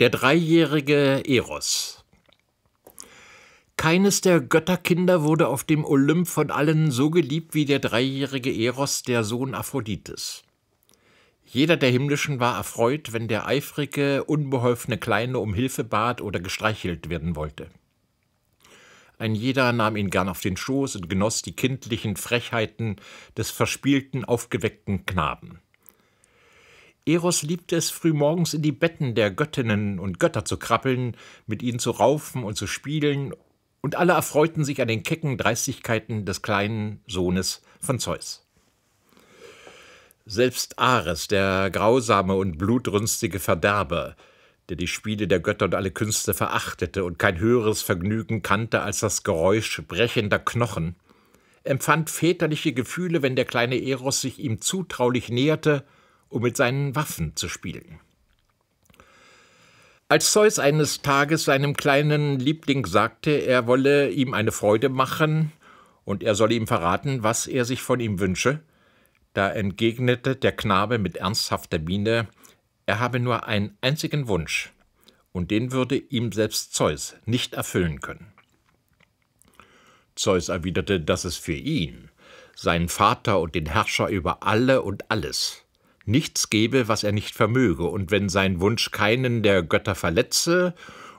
Der dreijährige Eros. Keines der Götterkinder wurde auf dem Olymp von allen so geliebt wie der dreijährige Eros, der Sohn Aphrodites. Jeder der Himmlischen war erfreut, wenn der eifrige, unbeholfene Kleine um Hilfe bat oder gestreichelt werden wollte. Ein jeder nahm ihn gern auf den Schoß und genoss die kindlichen Frechheiten des verspielten, aufgeweckten Knaben. Eros liebte es, frühmorgens in die Betten der Göttinnen und Götter zu krabbeln, mit ihnen zu raufen und zu spielen, und alle erfreuten sich an den kecken Dreistigkeiten des kleinen Sohnes von Zeus. Selbst Ares, der grausame und blutrünstige Verderber, der die Spiele der Götter und alle Künste verachtete und kein höheres Vergnügen kannte als das Geräusch brechender Knochen, empfand väterliche Gefühle, wenn der kleine Eros sich ihm zutraulich näherte um mit seinen Waffen zu spielen. Als Zeus eines Tages seinem kleinen Liebling sagte, er wolle ihm eine Freude machen und er solle ihm verraten, was er sich von ihm wünsche, da entgegnete der Knabe mit ernsthafter Miene, er habe nur einen einzigen Wunsch, und den würde ihm selbst Zeus nicht erfüllen können. Zeus erwiderte, dass es für ihn, seinen Vater und den Herrscher über alle und alles, nichts gebe, was er nicht vermöge, und wenn sein Wunsch keinen der Götter verletze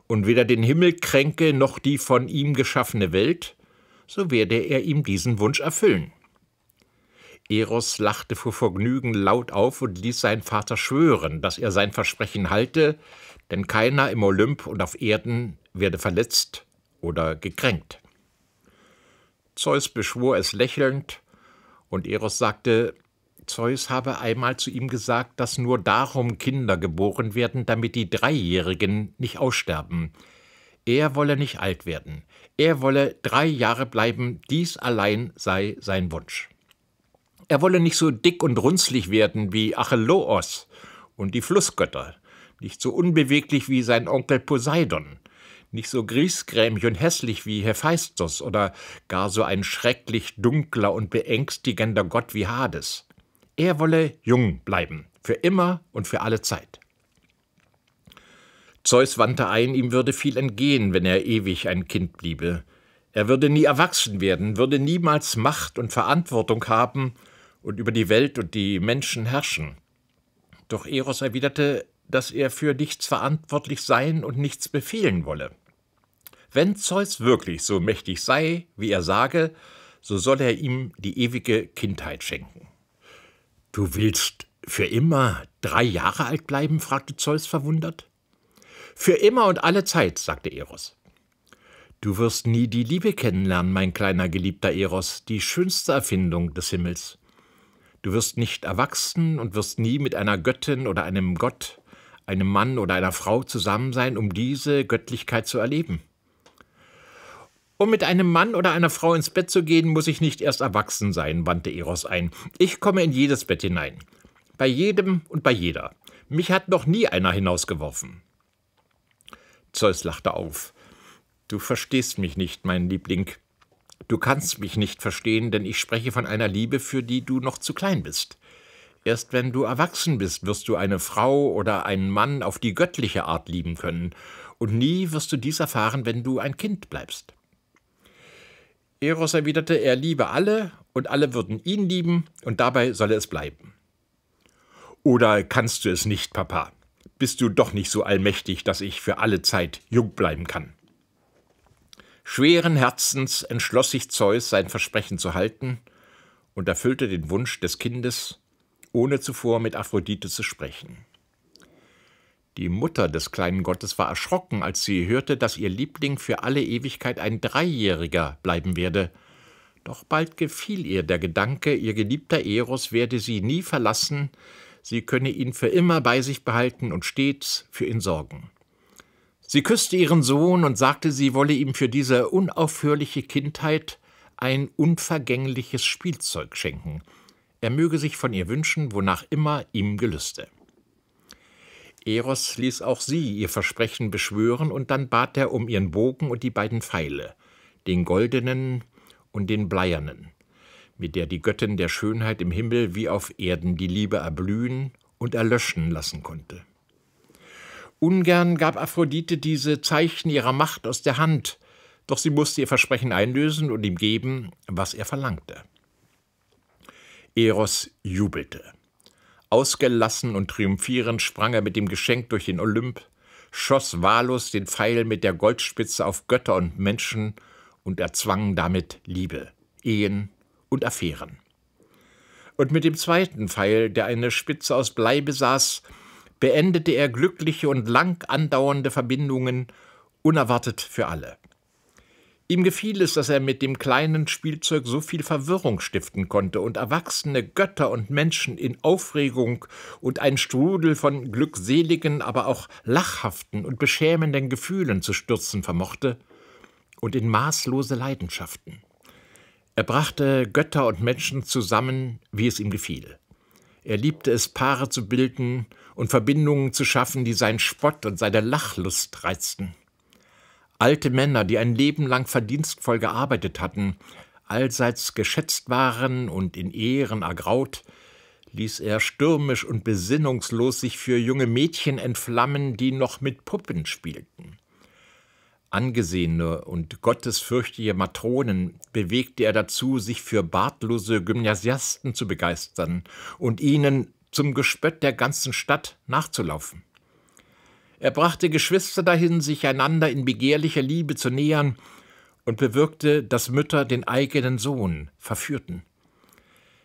und weder den Himmel kränke noch die von ihm geschaffene Welt, so werde er ihm diesen Wunsch erfüllen. Eros lachte vor Vergnügen laut auf und ließ seinen Vater schwören, dass er sein Versprechen halte, denn keiner im Olymp und auf Erden werde verletzt oder gekränkt. Zeus beschwor es lächelnd, und Eros sagte, Zeus habe einmal zu ihm gesagt, dass nur darum Kinder geboren werden, damit die Dreijährigen nicht aussterben. Er wolle nicht alt werden. Er wolle drei Jahre bleiben, dies allein sei sein Wunsch. Er wolle nicht so dick und runzlig werden wie Acheloos und die Flussgötter, nicht so unbeweglich wie sein Onkel Poseidon, nicht so griesgrämig und hässlich wie Hephaistos oder gar so ein schrecklich dunkler und beängstigender Gott wie Hades. Er wolle jung bleiben, für immer und für alle Zeit. Zeus wandte ein, ihm würde viel entgehen, wenn er ewig ein Kind bliebe. Er würde nie erwachsen werden, würde niemals Macht und Verantwortung haben und über die Welt und die Menschen herrschen. Doch Eros erwiderte, dass er für nichts verantwortlich sein und nichts befehlen wolle. Wenn Zeus wirklich so mächtig sei, wie er sage, so solle er ihm die ewige Kindheit schenken. Du willst für immer drei Jahre alt bleiben? fragte Zeus verwundert. Für immer und alle Zeit, sagte Eros. Du wirst nie die Liebe kennenlernen, mein kleiner geliebter Eros, die schönste Erfindung des Himmels. Du wirst nicht erwachsen und wirst nie mit einer Göttin oder einem Gott, einem Mann oder einer Frau zusammen sein, um diese Göttlichkeit zu erleben. Um mit einem Mann oder einer Frau ins Bett zu gehen, muss ich nicht erst erwachsen sein, wandte Eros ein. Ich komme in jedes Bett hinein. Bei jedem und bei jeder. Mich hat noch nie einer hinausgeworfen. Zeus lachte auf. Du verstehst mich nicht, mein Liebling. Du kannst mich nicht verstehen, denn ich spreche von einer Liebe, für die du noch zu klein bist. Erst wenn du erwachsen bist, wirst du eine Frau oder einen Mann auf die göttliche Art lieben können, und nie wirst du dies erfahren, wenn du ein Kind bleibst. Eros erwiderte, er liebe alle und alle würden ihn lieben und dabei solle es bleiben. Oder kannst du es nicht, Papa? Bist du doch nicht so allmächtig, dass ich für alle Zeit jung bleiben kann? Schweren Herzens entschloss sich Zeus, sein Versprechen zu halten und erfüllte den Wunsch des Kindes, ohne zuvor mit Aphrodite zu sprechen. Die Mutter des kleinen Gottes war erschrocken, als sie hörte, dass ihr Liebling für alle Ewigkeit ein Dreijähriger bleiben werde. Doch bald gefiel ihr der Gedanke, ihr geliebter Eros werde sie nie verlassen, sie könne ihn für immer bei sich behalten und stets für ihn sorgen. Sie küsste ihren Sohn und sagte, sie wolle ihm für diese unaufhörliche Kindheit ein unvergängliches Spielzeug schenken. Er möge sich von ihr wünschen, wonach immer ihm gelüste. Eros ließ auch sie ihr Versprechen beschwören, und dann bat er um ihren Bogen und die beiden Pfeile, den goldenen und den bleiernen, mit der die Göttin der Schönheit im Himmel wie auf Erden die Liebe erblühen und erlöschen lassen konnte. Ungern gab Aphrodite diese Zeichen ihrer Macht aus der Hand, doch sie musste ihr Versprechen einlösen und ihm geben, was er verlangte. Eros jubelte. Ausgelassen und triumphierend sprang er mit dem Geschenk durch den Olymp, schoss wahllos den Pfeil mit der Goldspitze auf Götter und Menschen und erzwang damit Liebe, Ehen und Affären. Und mit dem zweiten Pfeil, der eine Spitze aus Blei besaß, beendete er glückliche und lang andauernde Verbindungen, unerwartet für alle. Ihm gefiel es, dass er mit dem kleinen Spielzeug so viel Verwirrung stiften konnte und erwachsene Götter und Menschen in Aufregung und einen Strudel von glückseligen, aber auch lachhaften und beschämenden Gefühlen zu stürzen vermochte und in maßlose Leidenschaften. Er brachte Götter und Menschen zusammen, wie es ihm gefiel. Er liebte es, Paare zu bilden und Verbindungen zu schaffen, die seinen Spott und seine Lachlust reizten. Alte Männer, die ein Leben lang verdienstvoll gearbeitet hatten, allseits geschätzt waren und in Ehren ergraut, ließ er stürmisch und besinnungslos sich für junge Mädchen entflammen, die noch mit Puppen spielten. Angesehene und gottesfürchtige Matronen bewegte er dazu, sich für bartlose Gymnasiasten zu begeistern und ihnen zum Gespött der ganzen Stadt nachzulaufen. Er brachte Geschwister dahin, sich einander in begehrlicher Liebe zu nähern und bewirkte, dass Mütter den eigenen Sohn verführten.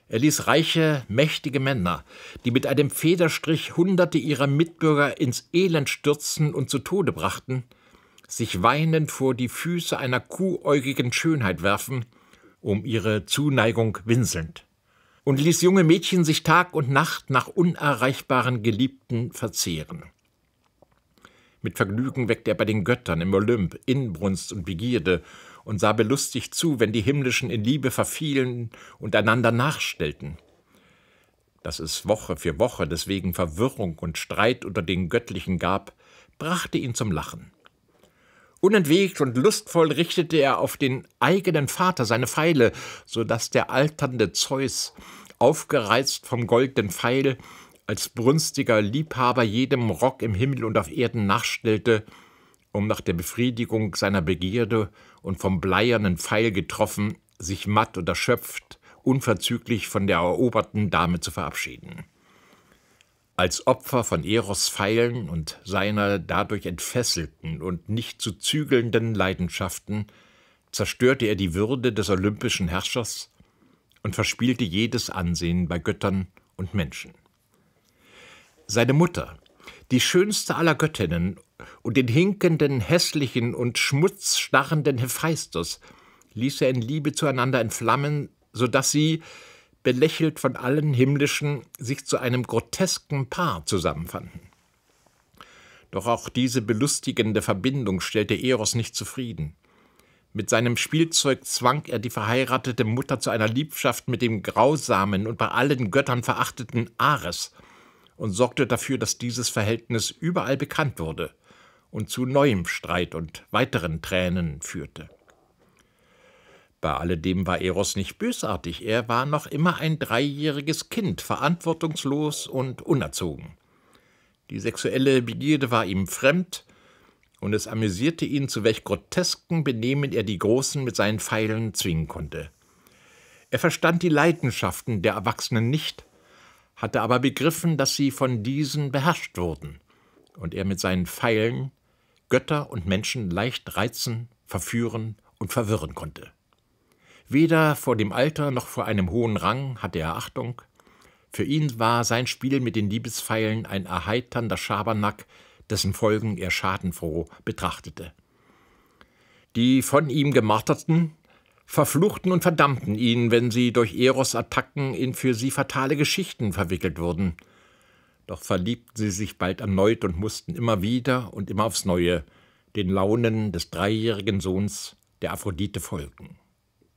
Er ließ reiche, mächtige Männer, die mit einem Federstrich Hunderte ihrer Mitbürger ins Elend stürzten und zu Tode brachten, sich weinend vor die Füße einer kuhäugigen Schönheit werfen, um ihre Zuneigung winselnd, und ließ junge Mädchen sich Tag und Nacht nach unerreichbaren Geliebten verzehren. Mit Vergnügen weckte er bei den Göttern im Olymp Inbrunst und Begierde und sah belustigt zu, wenn die Himmlischen in Liebe verfielen und einander nachstellten. Dass es Woche für Woche deswegen Verwirrung und Streit unter den Göttlichen gab, brachte ihn zum Lachen. Unentwegt und lustvoll richtete er auf den eigenen Vater seine Pfeile, so dass der alternde Zeus, aufgereizt vom goldenen Pfeil, als brünstiger Liebhaber jedem Rock im Himmel und auf Erden nachstellte, um nach der Befriedigung seiner Begierde und vom bleiernen Pfeil getroffen, sich matt und erschöpft, unverzüglich von der eroberten Dame zu verabschieden. Als Opfer von Eros Pfeilen und seiner dadurch entfesselten und nicht zu zügelnden Leidenschaften zerstörte er die Würde des olympischen Herrschers und verspielte jedes Ansehen bei Göttern und Menschen. Seine Mutter, die schönste aller Göttinnen, und den hinkenden, hässlichen und schmutzstarrenden Hephaistos ließ er in Liebe zueinander entflammen, so dass sie, belächelt von allen Himmlischen, sich zu einem grotesken Paar zusammenfanden. Doch auch diese belustigende Verbindung stellte Eros nicht zufrieden. Mit seinem Spielzeug zwang er die verheiratete Mutter zu einer Liebschaft mit dem grausamen und bei allen Göttern verachteten Ares – und sorgte dafür, dass dieses Verhältnis überall bekannt wurde und zu neuem Streit und weiteren Tränen führte. Bei alledem war Eros nicht bösartig, er war noch immer ein dreijähriges Kind, verantwortungslos und unerzogen. Die sexuelle Begierde war ihm fremd, und es amüsierte ihn, zu welch grotesken Benehmen er die Großen mit seinen Pfeilen zwingen konnte. Er verstand die Leidenschaften der Erwachsenen nicht hatte aber begriffen, dass sie von diesen beherrscht wurden, und er mit seinen Pfeilen Götter und Menschen leicht reizen, verführen und verwirren konnte. Weder vor dem Alter noch vor einem hohen Rang hatte er Achtung. Für ihn war sein Spiel mit den Liebespfeilen ein erheiternder Schabernack, dessen Folgen er schadenfroh betrachtete. Die von ihm Gemarterten verfluchten und verdammten ihn, wenn sie durch Eros Attacken in für sie fatale Geschichten verwickelt wurden. Doch verliebten sie sich bald erneut und mussten immer wieder und immer aufs Neue den Launen des dreijährigen Sohns der Aphrodite folgen.